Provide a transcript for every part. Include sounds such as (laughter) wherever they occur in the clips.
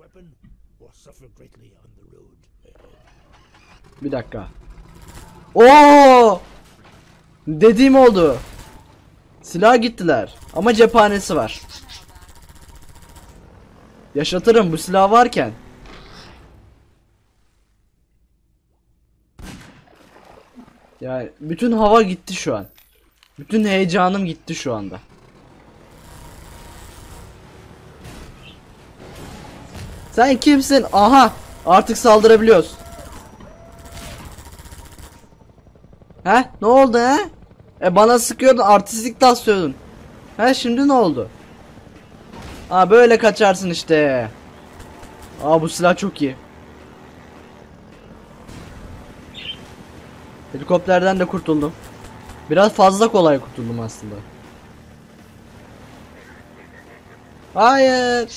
weapon or suffer greatly on the road. Bir dakika. Oo! Dediğim oldu. Silah gittiler. Ama cephanesi var. Yaşatırım bu silah varken. Yani bütün hava gitti şu an. Bütün heyecanım gitti şu anda. Sen kimsin? Aha! Artık saldırabiliyoruz. He? Ne oldu he? E bana sıkıyordun, artistik taslıyordun. He şimdi ne oldu? Aa böyle kaçarsın işte. Aa bu silah çok iyi. Helikopterden de kurtuldum. Biraz fazla kolay kurtuldum aslında. Hayır.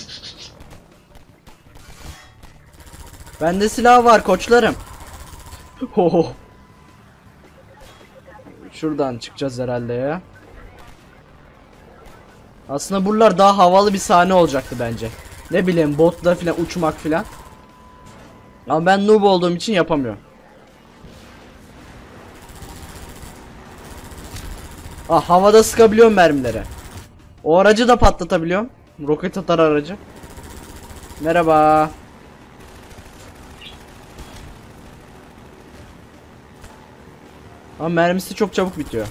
Bende silah var koçlarım. Ho Şuradan çıkacağız herhalde ya. Aslında buralar daha havalı bir sahne olacaktı bence. Ne bileyim botla filan uçmak filan. Ama ben noob olduğum için yapamıyorum. Ah havada sıkabiliyorum mermileri. O aracı da patlatabiliyorum. Roket atar aracı. Merhaba. Ama mermisi çok çabuk bitiyor.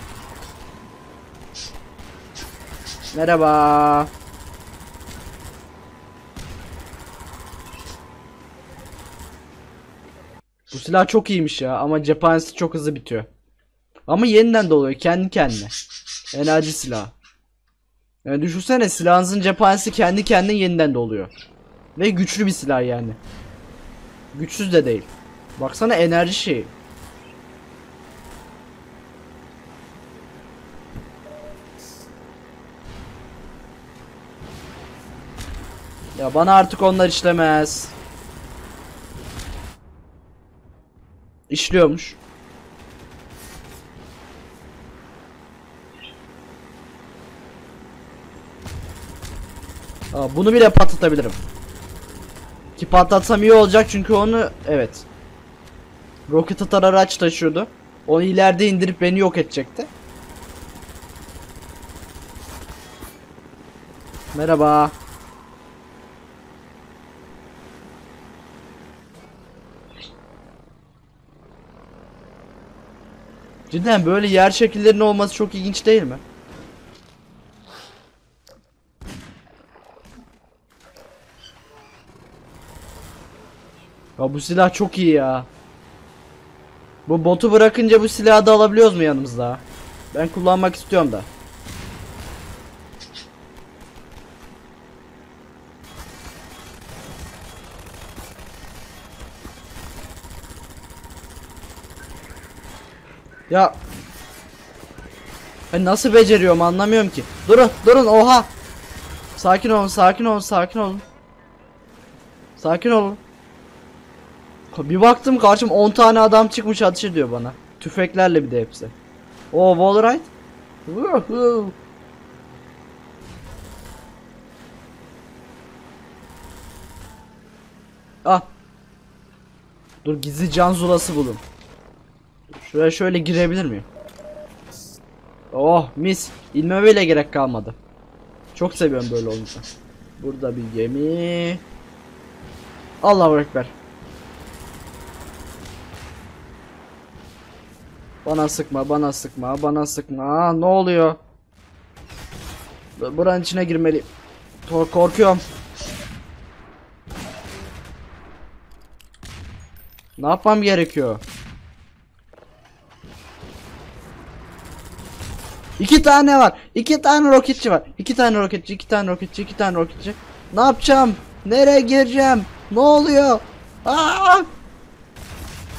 Merhaba. Bu silah çok iyiymiş ya ama cephanesi çok hızlı bitiyor. Ama yeniden doluyor kendi kendine. Enerji silah. Yani düşünsene silahınızın cephanesi kendi kendine yeniden doluyor. Ve güçlü bir silah yani. Güçsüz de değil. Baksana enerji şeyi. Ya bana artık onlar işlemez. İşliyormuş. Aa, bunu bile patlatabilirim. Ki patlatsam iyi olacak çünkü onu evet. Roket atar araç taşıyordu. Onu ileride indirip beni yok edecekti. Merhaba. Cidden böyle yer şekillerinin olması çok ilginç değil mi? Ya bu silah çok iyi ya. Bu botu bırakınca bu silahı da alabiliyoruz mu yanımızda? Ben kullanmak istiyorum da. Ya ben nasıl beceriyorum anlamıyorum ki. Durun, durun oha. Sakin olun, sakin olun, sakin olun. Sakin olun. Bir baktım karşım 10 tane adam çıkmış ateş ediyor bana. Tüfeklerle bir de hepsi. O Wallride. Ah. Dur gizli can zulası bulun. Şuraya şöyle girebilir miyim? Oh mis. İnmeme bile gerek kalmadı. Çok seviyorum böyle olunca. Burada bir gemi. Allahu Ekber. Bana sıkma, bana sıkma, bana sıkma. Aa, ne oluyor? Bu- Buranın içine girmeliyim. Ko- Korkuyorum. Ne yapmam gerekiyor? İki tane var. İki tane roketçi var. İki tane roketçi, iki tane roketçi, iki tane roketçi. Ne yapacağım? Nereye gireceğim? Ne oluyor? Aa!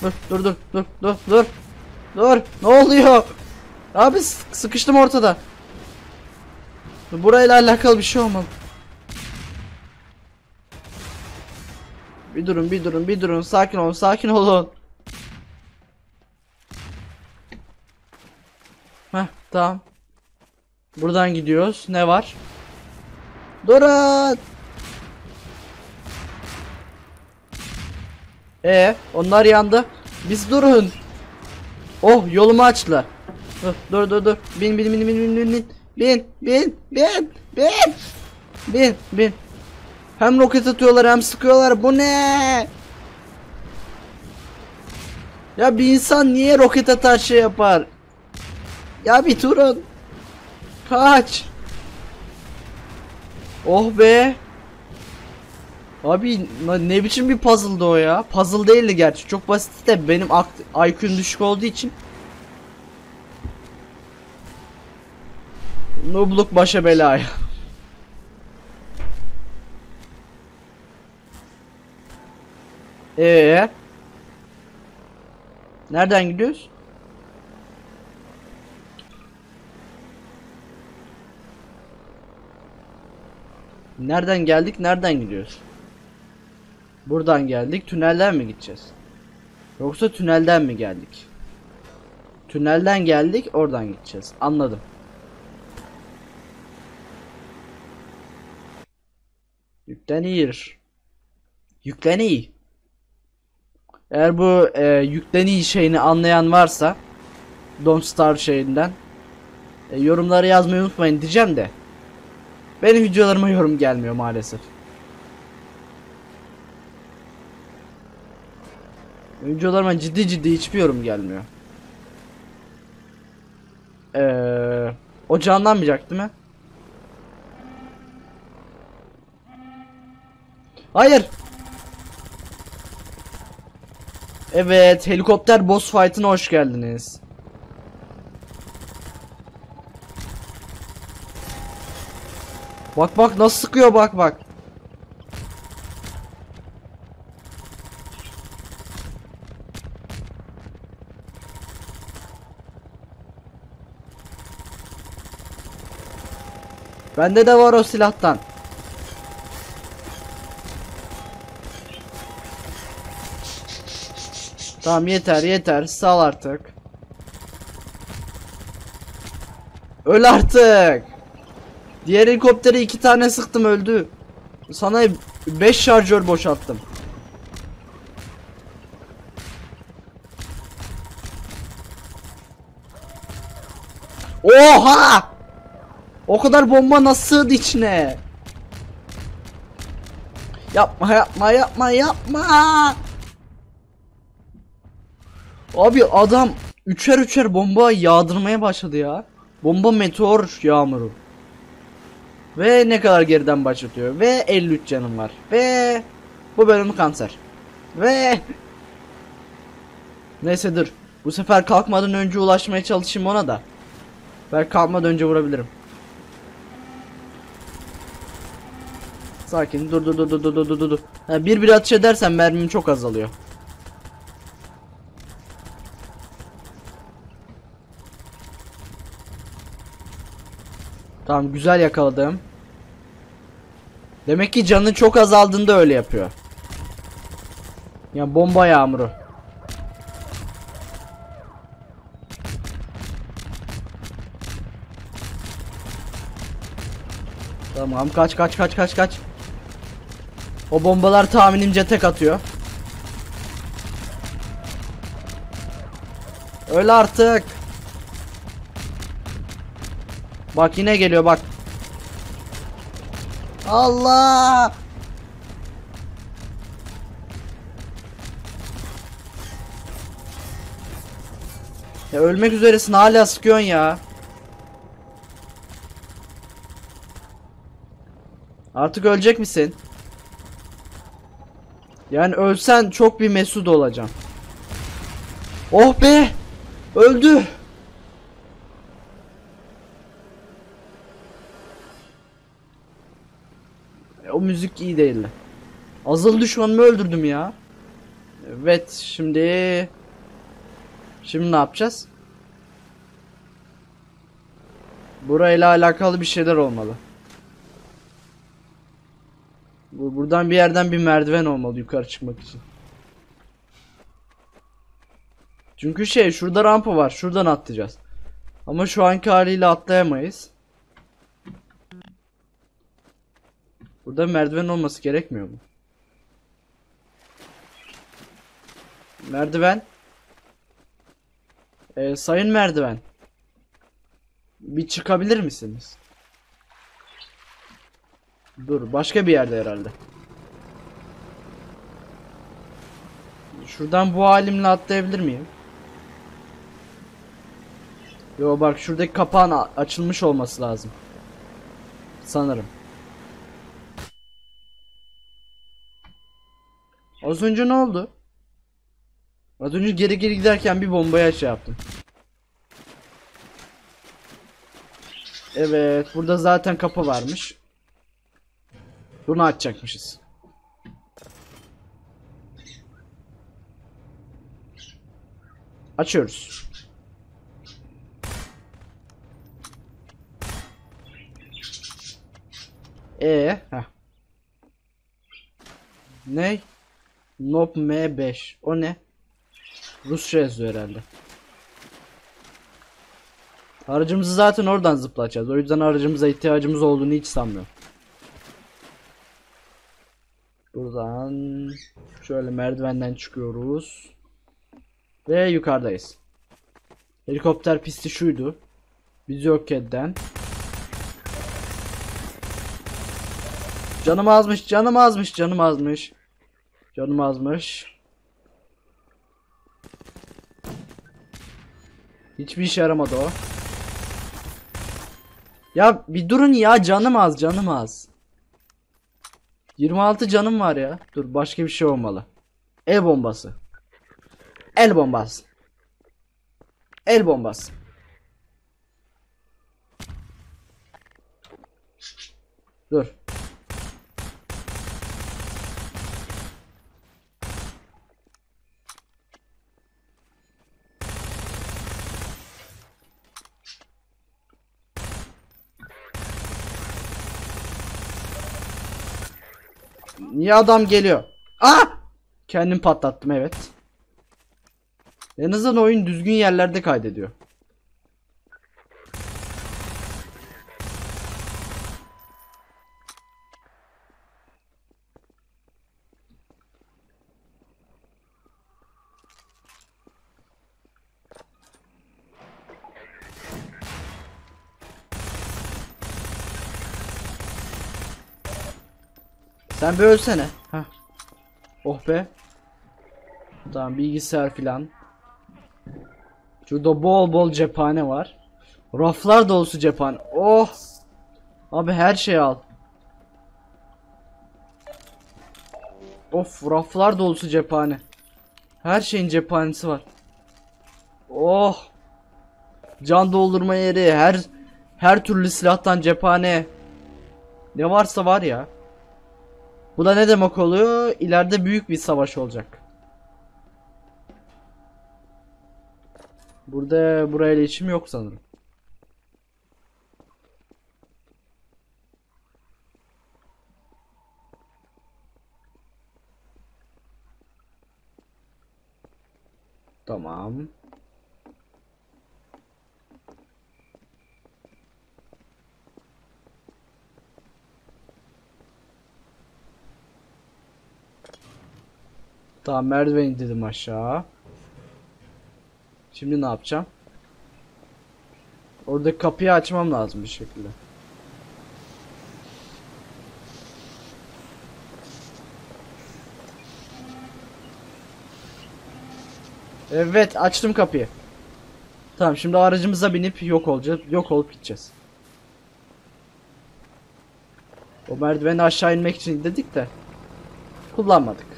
Dur, dur, dur, dur, dur, dur. Dur, ne oluyor? Abi sık- sıkıştım ortada. Burayla alakalı bir şey olmalı. Bir durun, bir durun, bir durun. Sakin olun, sakin olun. Heh, tamam. Buradan gidiyoruz. Ne var? Durun. E onlar yandı. Biz durun. Oh yolumu açtılar. Dur dur dur dur. Bin bin bin bin bin bin bin. Bin bin bin bin. Bin bin. Hem roket atıyorlar hem sıkıyorlar. Bu ne? Ya bir insan niye roket atar şey yapar? Ya bir durun. Kaç. Oh be. Abi ne biçim bir puzzle'dı o ya? Puzzle değildi gerçi. Çok basit de benim IQ'm düşük olduğu için. Nubluk başa belaya. Ee? Nereden gidiyoruz? Nereden geldik? Nereden gidiyoruz? Buradan geldik. Tünelden mi gideceğiz? Yoksa tünelden mi geldik? Tünelden geldik, oradan gideceğiz. Anladım. Yüklenir. Yüklenir. Eğer bu e, yüklenir şeyini anlayan varsa Don't Star şeyinden e, yorumlara yazmayı unutmayın diyeceğim de benim videolarıma yorum gelmiyor maalesef. Videolarıma ciddi ciddi hiçbir yorum gelmiyor. Eee o canlanmayacak değil mi? Hayır. Evet, helikopter boss fight'ına hoş geldiniz. Bak bak nasıl sıkıyor bak bak. Bende de var o silahtan. Tamam yeter yeter sal artık. Öl artık. Diğer helikoptere iki tane sıktım öldü. Sana 5 şarjör boşalttım. Oha! O kadar bomba nasıl sığdı içine? Yapma yapma yapma yapma. Abi adam üçer üçer bomba yağdırmaya başladı ya. Bomba meteor yağmuru. Ve ne kadar geriden başlatıyor. Ve 53 canım var. Ve bu bölüm kanser. Ve (laughs) Neyse dur. Bu sefer kalkmadan önce ulaşmaya çalışayım ona da. Belki kalkmadan önce vurabilirim. Sakin dur dur dur dur dur dur dur. Yani bir bir atış edersen mermim çok azalıyor. Tamam güzel yakaladım. Demek ki canı çok azaldığında öyle yapıyor. Ya bomba yağmuru. Tamam kaç kaç kaç kaç kaç. O bombalar tahminimce tek atıyor. Öyle artık. Bak yine geliyor bak. Allah! Ya ölmek üzeresin hala sıkıyorsun ya. Artık ölecek misin? Yani ölsen çok bir mesut olacağım. Oh be! Öldü. Müzik iyi değildi. Azıl düşmanımı öldürdüm ya. Evet şimdi Şimdi ne yapacağız? Burayla alakalı bir şeyler olmalı. Bu buradan bir yerden bir merdiven olmalı yukarı çıkmak için. Çünkü şey şurada rampa var. Şuradan atlayacağız. Ama şu anki haliyle atlayamayız. Burada merdiven olması gerekmiyor mu? Merdiven. Ee, sayın merdiven. Bir çıkabilir misiniz? Dur başka bir yerde herhalde. Şuradan bu halimle atlayabilir miyim? Yo bak şuradaki kapağın açılmış olması lazım. Sanırım. Az önce ne oldu? Az önce geri geri giderken bir bombaya şey yaptım. Evet, burada zaten kapı varmış. Bunu açacakmışız. Açıyoruz. E, heh. Ne? Nop M5. O ne? Rusça yazıyor herhalde. Aracımızı zaten oradan zıplatacağız. O yüzden aracımıza ihtiyacımız olduğunu hiç sanmıyorum. Buradan şöyle merdivenden çıkıyoruz. Ve yukarıdayız. Helikopter pisti şuydu. Bizi yok eden. Canım azmış, canım azmış, canım azmış. Canım azmış. Hiçbir işe yaramadı o. Ya bir durun ya canım az canım az. 26 canım var ya. Dur başka bir şey olmalı. El bombası. El bombası. El bombası. Dur. Niye adam geliyor? Ah! Kendim patlattım evet. En azından oyun düzgün yerlerde kaydediyor. Sen bir ölsene. Heh. Oh be. Tamam bilgisayar filan. Şurada bol bol cephane var. Raflar dolusu cephane. Oh. Abi her şeyi al. Of raflar dolusu cephane. Her şeyin cephanesi var. Oh. Can doldurma yeri, her her türlü silahtan cephane. Ne varsa var ya. Bu da ne demek oluyor? İleride büyük bir savaş olacak. Burada burayla işim yok sanırım. Tamam. Tamam merdiven indirdim aşağı. Şimdi ne yapacağım? Orada kapıyı açmam lazım bir şekilde. Evet açtım kapıyı. Tamam şimdi aracımıza binip yok olacağız. Yok olup gideceğiz. O merdiveni aşağı inmek için dedik de kullanmadık.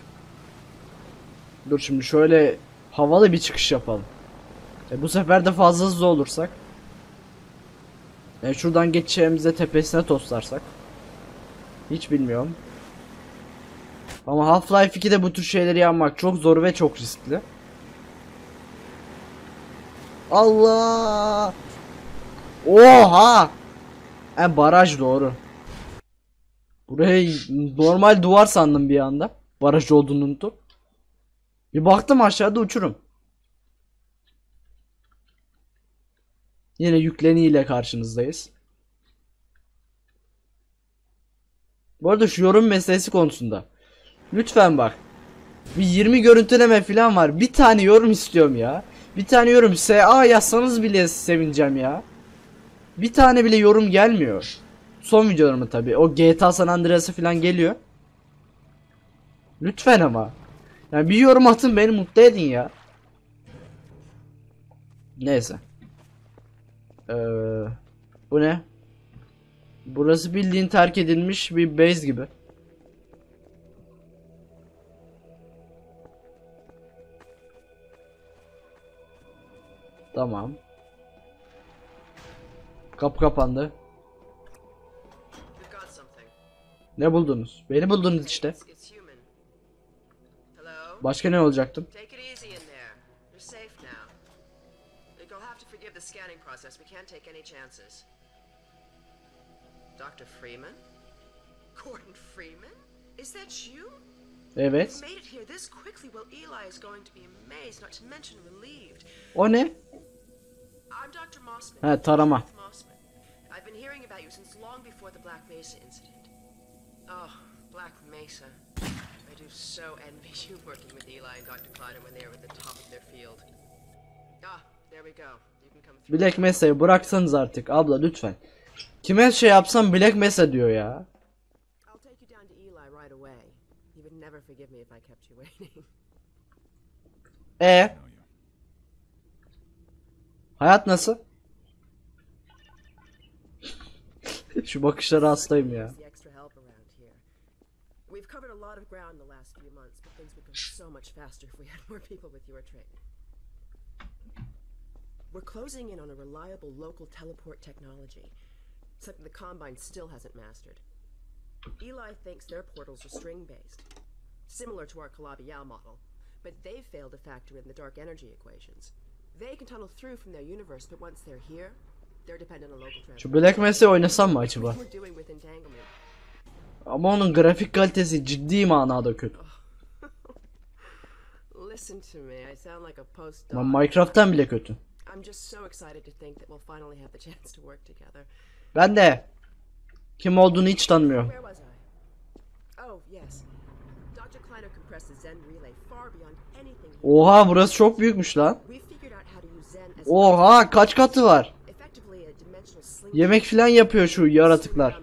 Dur şimdi şöyle havalı bir çıkış yapalım. E bu sefer de fazla hızlı olursak. E şuradan geçeceğimize tepesine toslarsak. Hiç bilmiyorum. Ama Half-Life 2'de bu tür şeyleri yapmak çok zor ve çok riskli. Allah! Oha! E baraj doğru. Burayı normal duvar sandım bir anda. Baraj olduğunu unuttum. Bir baktım aşağıda uçurum. Yine yükleniyle karşınızdayız. Bu arada şu yorum meselesi konusunda. Lütfen bak. Bir 20 görüntüleme falan var. Bir tane yorum istiyorum ya. Bir tane yorum SA yazsanız bile sevineceğim ya. Bir tane bile yorum gelmiyor. Son videolarımı tabi. O GTA San Andreas'ı falan geliyor. Lütfen ama. Yani bir yorum atın beni mutlu edin ya. Neyse. Ee, bu ne? Burası bildiğin terk edilmiş bir base gibi. Tamam. Kapı kapandı. Ne buldunuz? Beni buldunuz işte. Başka ne olacaktım? Take it easy in there. You're safe now. Look, You'll have to forgive the scanning process. We can't take any chances. Dr. Freeman? Gordon Freeman? Is that you? Evet. You made it here this quickly. Well, Eli is going to be amazed, not to mention relieved. O ne? He tarama. I've been hearing about you since long before the Black Mesa incident. Oh, Black Mesa. I do so envy you working with Eli and Dr. Kleiner when they were at the top of their field. Ah, there we go. You can come through. Black Mesa'yı bıraksanız artık abla lütfen. Kime şey yapsam Black Mesa diyor ya. I'll take you down to Eli right away. He would never forgive me if I kept you waiting. E Hayat nasıl? Şu bakışlara hastayım ya. We've covered a lot of ground the so much faster if we had (laughs) more people with your training. We're closing in on a reliable local teleport technology, something the Combine still hasn't mastered. Eli thinks their portals are string-based, similar to our Calabial model, but they've failed to factor in the dark energy equations. They can tunnel through from their universe, but once they're here, they're dependent on local transport. Şu Black Mesa'yı oynasam mı acaba? We're doing with entanglement. Ama onun grafik kalitesi ciddi manada kötü. Listen to me. I sound like a postdoc. Ama Minecraft'tan bile kötü. I'm just so excited to think that we'll finally have the (laughs) chance to work together. Ben de kim olduğunu hiç tanımıyorum. Where was I? Oh, yes. Dr. Kleiner compressed the Zen relay far beyond anything Oha burası çok büyükmüş lan. Oha kaç katı var? Yemek filan yapıyor şu yaratıklar.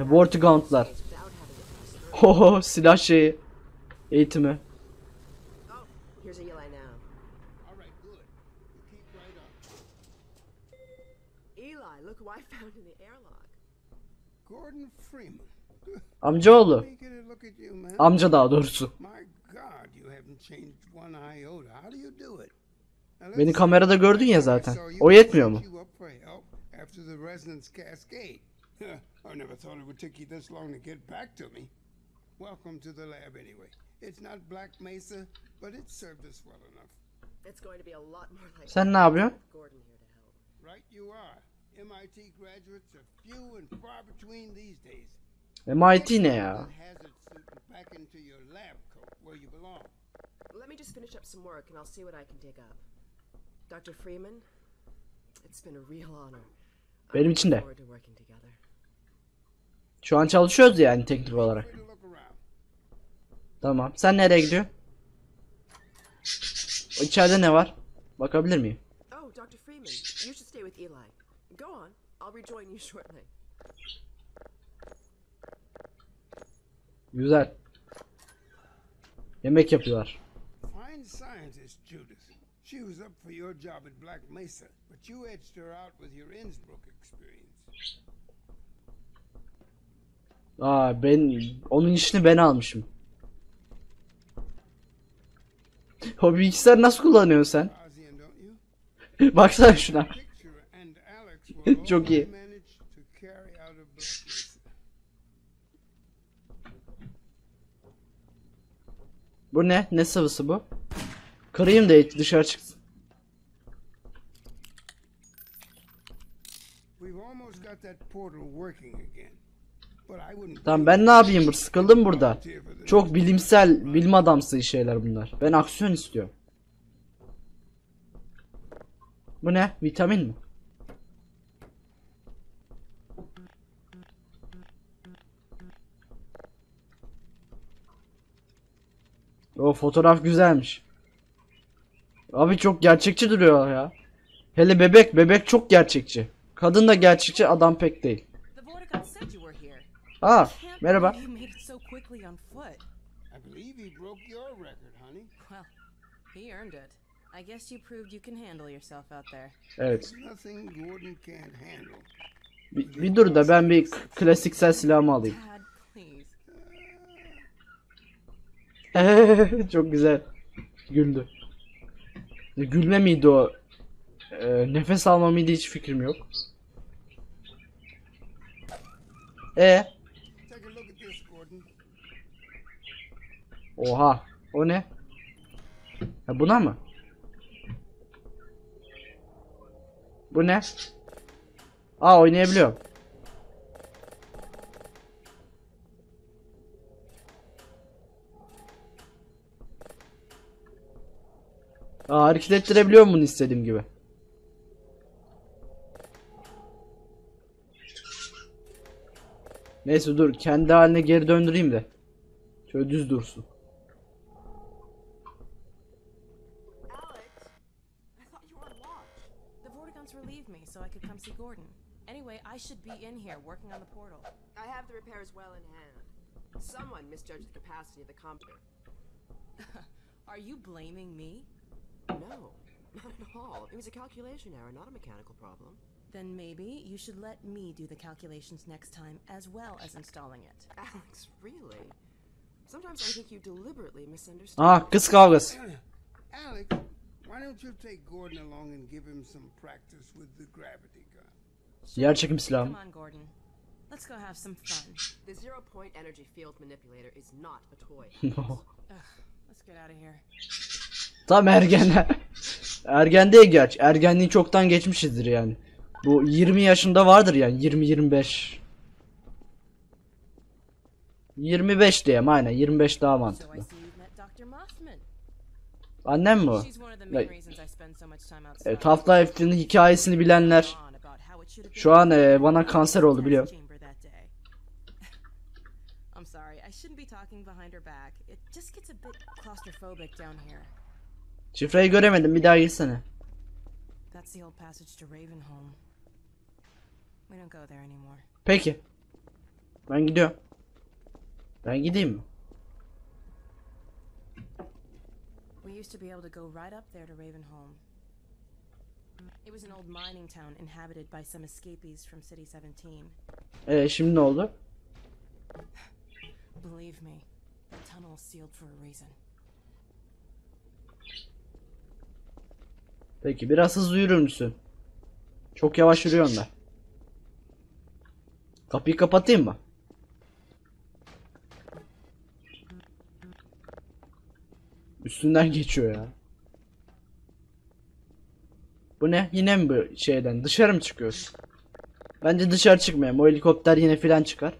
Vortigaunt'lar. without having to pass through. Oho silah şeyi. Eğitimi. Oh, here's Eli now. All right, good. You keep right up. Eli, look who I found in the airlock. Gordon Freeman. Amcaoğlu. Let me get a look at you, man. Amca daha doğrusu. My God, you haven't changed one iota. How do you do it? Now, let's Beni see. kamerada gördün ya zaten. I saw you O yetmiyor mu? set you up for help after the resonance cascade. I never thought it would take you this long to get back to me. Welcome to the lab, anyway. It's not Black Mesa, but it served us well enough. It's going to be a lot more like Sen ne yapıyorsun? Gordon here to help. Right, you are. MIT graduates are few and far between these days. MIT ne ya? Let me just finish up some work and I'll see what I can dig up. Dr. Freeman, it's been a real honor. I'm Benim için de. Şu an çalışıyoruz yani teknik olarak. Tamam. Sen nereye gidiyorsun? İçeride ne var? Bakabilir miyim? Oh, Dr. Freeman, you should stay with Eli. Go on, I'll rejoin you shortly. Güzel. Yemek yapıyorlar. Fine scientist, Judith. She was up for your job at Black Mesa, but you edged her out with your Innsbruck experience. Aa ben onun işini ben almışım. O bilgisayarı nasıl kullanıyorsun sen? Baksana şuna. (laughs) Çok iyi. manage to carry out of Black Mesa. Bu ne? Ne sıvısı bu? Kırayım da dışarı çıksın. Tamam ben ne yapayım? Sıkıldım burada. Çok bilimsel, bilim adamsı şeyler bunlar. Ben aksiyon istiyorum. Bu ne? Vitamin mi? O fotoğraf güzelmiş. Abi çok gerçekçi duruyor ya. Hele bebek, bebek çok gerçekçi. Kadın da gerçekçi, adam pek değil. Aa, merhaba. believe you made it so quickly on foot. I believe he broke your record, honey. Well, he earned it. I guess you proved you can handle yourself out there. Evet. There's nothing Gordon can't handle. Bir, bir dur da ben bir klasiksel silahımı alayım. (laughs) Çok güzel. Güldü. Gülme miydi o? Ee, nefes alma mıydı hiç fikrim yok. E Gordon. Oha. O ne? Ha, buna mı? Bu ne? Aa oynayabiliyorum. Aa hareket ettirebiliyorum bunu istediğim gibi. Neyse dur kendi haline geri döndüreyim de. Şöyle düz dursun. Alex, I thought you were on watch. The Vorticons relieved me so I could come see Gordon. Anyway, I should be in here working on the portal. I have the repairs well in hand. Someone misjudged the capacity of the computer. (laughs) Are you blaming me? No, not at all. It was a calculation error, not a mechanical problem. Then maybe you should let me do the calculations next time as well as installing it. Alex, really? Sometimes I think you deliberately misunderstand. Ah kız kavgası. Alex, why don't you take Gordon along and give him some practice with the gravity gun? Yer çekim silahı. Come on, Gordon. Let's go have some fun. The zero point energy field manipulator is not a toy. (laughs) No. Let's get out of here. Tam ergen. (laughs) Ergen değil gerçi. Ergenliği çoktan geçmişizdir yani. Bu 20 yaşında vardır yani 20-25. 25 diyeyim aynen 25 daha mantıklı. Annem mi o? Evet Half-Life'in hikayesini bilenler şu an e, bana kanser oldu day. I'm I shouldn't be talking behind her back. It just gets a bit claustrophobic down here. Şifreyi göremedim bir daha girsene. Peki. Ben gidiyorum. Ben gideyim mi? We used to be able to go right up there to Ravenholm. It was an old mining town inhabited by some escapees from City 17. E şimdi ne oldu? Believe me, the tunnel sealed for a reason. Peki biraz hızlı yürür müsün? Çok yavaş yürüyorsun da. Kapıyı kapatayım mı? Üstünden geçiyor ya. Bu ne? Yine mi bu şeyden? Dışarı mı çıkıyoruz? Bence dışarı çıkmayalım. O helikopter yine filan çıkar.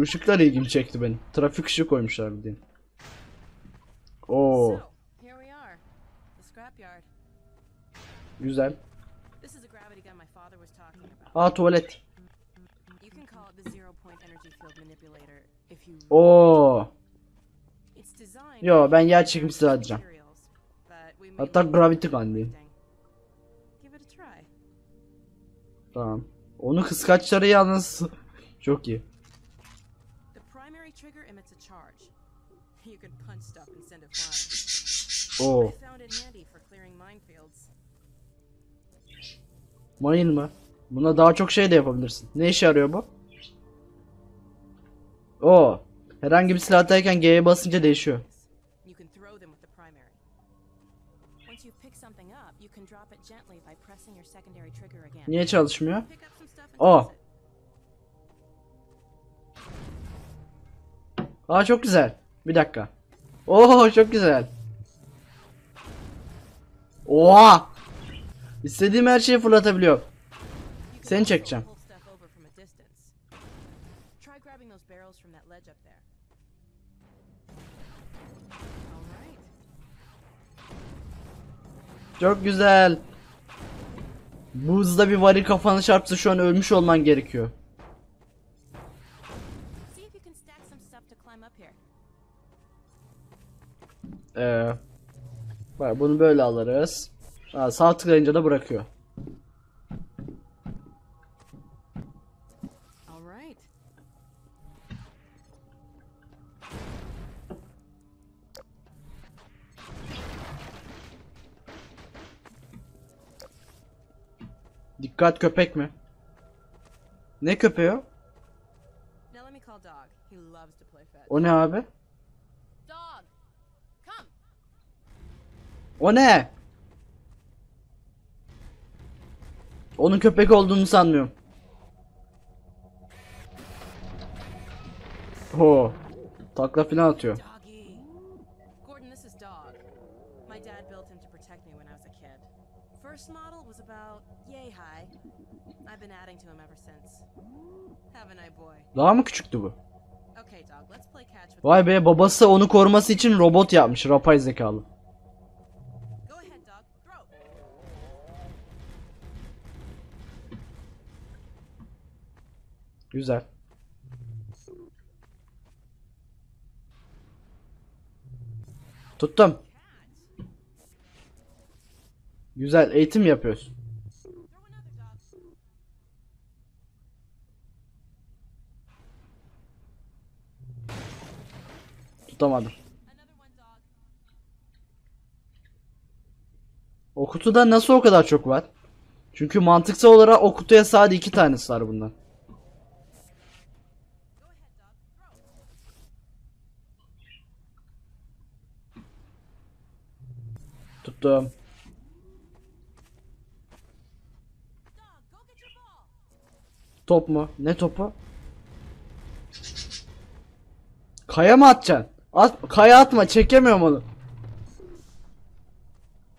Şu ışıklar ilgimi çekti benim. Trafik ışığı koymuşlar bir de. Oo, güzel. Aa tuvalet. Oo. Yo, ben yer çekimi we may Hatta gravity gun diyeyim. Tamam. Onu kıskaçları yalnız (laughs) çok iyi. Primary trigger emits a charge. (laughs) You can punch stuff and send it flying. Oo. I found it handy for clearing minefields. Mayın mı? Buna daha çok şey de yapabilirsin. Ne işe yarıyor bu? Oo. Herhangi bir silahtayken G'ye basınca değişiyor. You can throw Aa çok güzel. Bir dakika. Oo çok güzel. Oha! İstediğim her şeyi fırlatabiliyor. Seni çekeceğim. Çok güzel. Buzda bir varil kafanı çarpsa şu an ölmüş olman gerekiyor. Ee, bak bunu böyle alırız. Ha, sağ tıklayınca da bırakıyor. Dikkat köpek mi? Ne köpeği o? O ne abi? O ne? Onun köpek olduğunu sanmıyorum. Ho. Takla falan atıyor. First model was about yay high. I've been adding to him ever since. Haven't I, boy? Daha mı küçüktü bu? Vay be babası onu koruması için robot yapmış. Rapay zekalı. Güzel. Tuttum. Güzel eğitim yapıyoruz. Tutamadım. O kutuda nasıl o kadar çok var? Çünkü mantıksal olarak o kutuya sadece iki tanesi var bundan. Tuttum. Top mu? Ne topu? Kaya mı atacaksın? At, kaya atma çekemiyorum onu.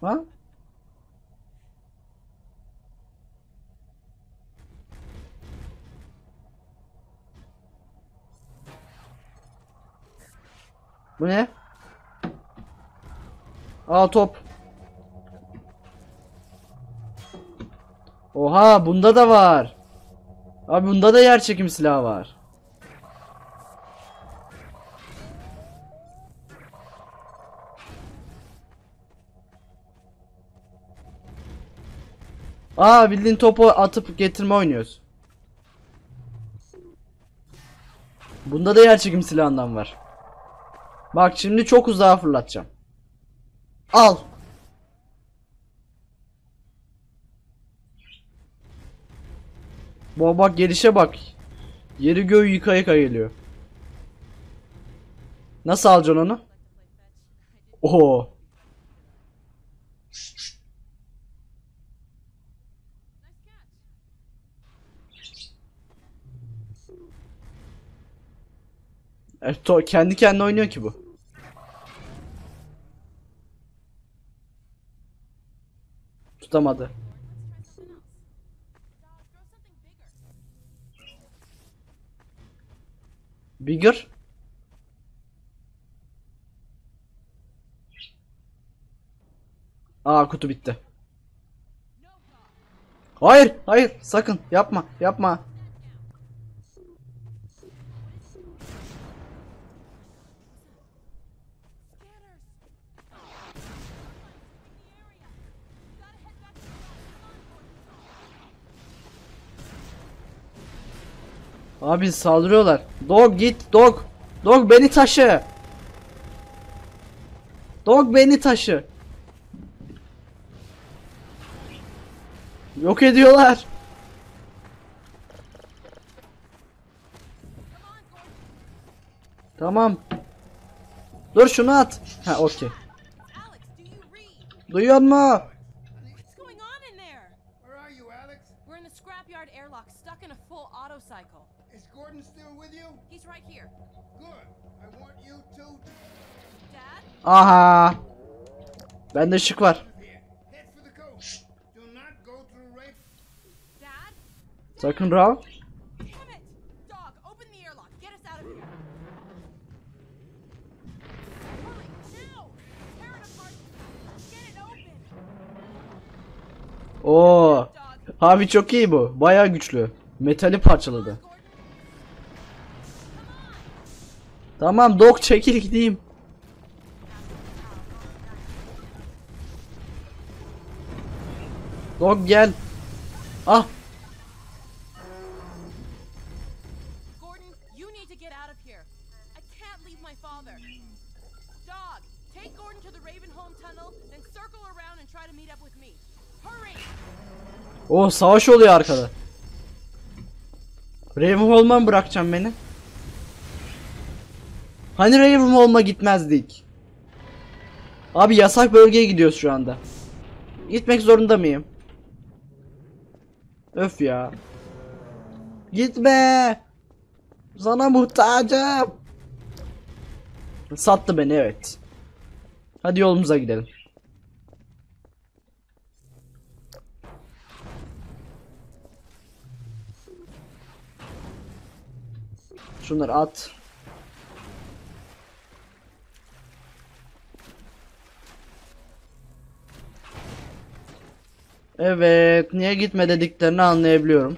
Ha? Bu ne? Aa top. Oha bunda da var. Abi bunda da yer çekim silahı var. Aa bildiğin topu atıp getirme oynuyoruz. Bunda da yer çekim silahından var. Bak şimdi çok uzağa fırlatacağım. Al. Bu bak gelişe bak. Yeri göğü yıka yıka geliyor. Nasıl alacaksın onu? Oo. E, to- kendi kendine oynuyor ki bu. Tutamadı. Bigger. Aa kutu bitti. Hayır, hayır, sakın yapma, yapma. Abi saldırıyorlar. Dog git, dog. Dog beni taşı. Dog beni taşı. Yok ediyorlar. Tamam. Dur şunu at. Ha okey. Duyuyor mu? Tear it apart. Get it open. Oo. Abi çok iyi bu. Bayağı güçlü. Metali parçaladı. Tamam dok çekil gideyim. Dok gel. Ah Gordon, you need to get out of here. I can't leave my father. Dog, take Gordon to the Ravenholm tunnel, then circle around and try to meet up with me. Hurry! o savaş oluyor arkada. Ravenholm'a mı bırakacağım beni? Hani Ravenholm'a gitmezdik? Abi yasak bölgeye gidiyoruz şu anda. Gitmek zorunda mıyım? Öf ya. Gitme. Sana muhtacım. Sattı beni evet. Hadi yolumuza gidelim. Şunları at. Evet, niye gitme dediklerini anlayabiliyorum.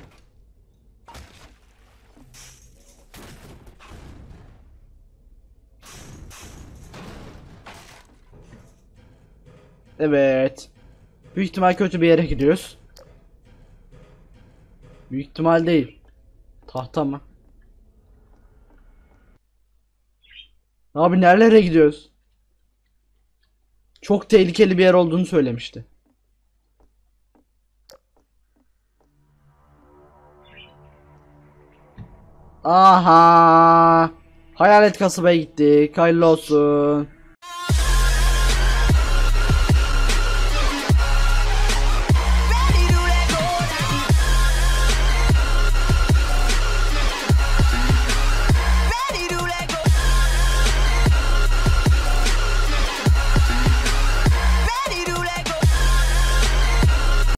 Evet. Büyük ihtimal kötü bir yere gidiyoruz. Büyük ihtimal değil. Tahta mı? Abi nerelere gidiyoruz? Çok tehlikeli bir yer olduğunu söylemişti. Aha! Hayalet kasabaya gittik. Hayırlı olsun.